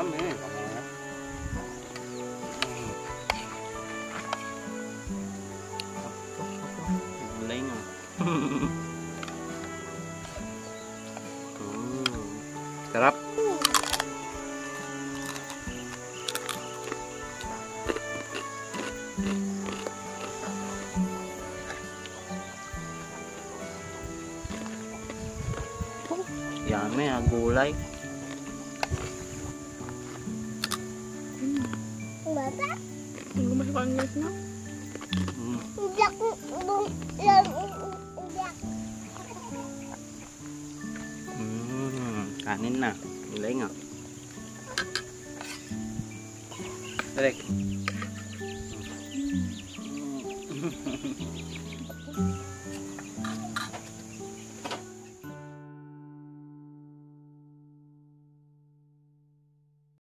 Dami. Gulay nga. Sarap. Yummy ah, gulay. Kanin na. Gulay nga. Direk.